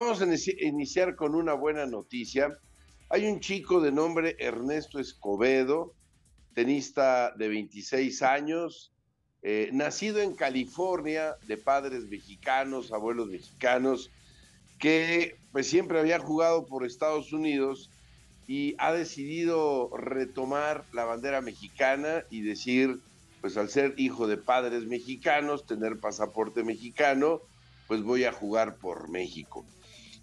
Vamos a iniciar con una buena noticia. Hay un chico de nombre Ernesto Escobedo, tenista de 26 años, eh, nacido en California, de padres mexicanos, abuelos mexicanos, que pues siempre había jugado por Estados Unidos y ha decidido retomar la bandera mexicana y decir, pues al ser hijo de padres mexicanos, tener pasaporte mexicano, pues voy a jugar por México.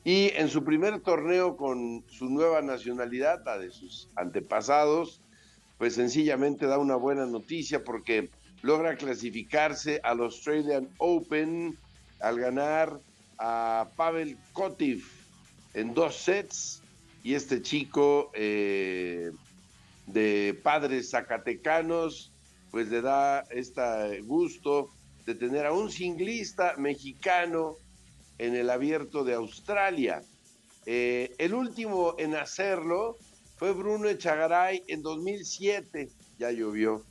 Y en su primer torneo con su nueva nacionalidad, la de sus antepasados, pues sencillamente da una buena noticia porque logra clasificarse al Australian Open al ganar a Pavel Kotiv en dos sets. Y este chico eh, de padres zacatecanos pues le da este gusto de tener a un singlista mexicano en el abierto de Australia. Eh, el último en hacerlo fue Bruno Echagaray en 2007, ya llovió,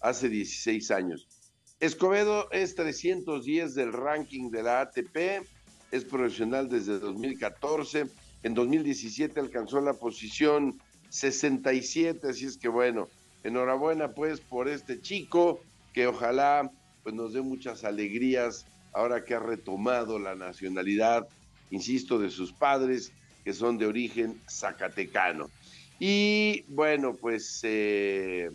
hace 16 años. Escobedo es 310 del ranking de la ATP, es profesional desde 2014, en 2017 alcanzó la posición 67, así es que bueno, enhorabuena pues por este chico que ojalá pues nos dé muchas alegrías ahora que ha retomado la nacionalidad, insisto, de sus padres, que son de origen zacatecano. Y bueno, pues eh,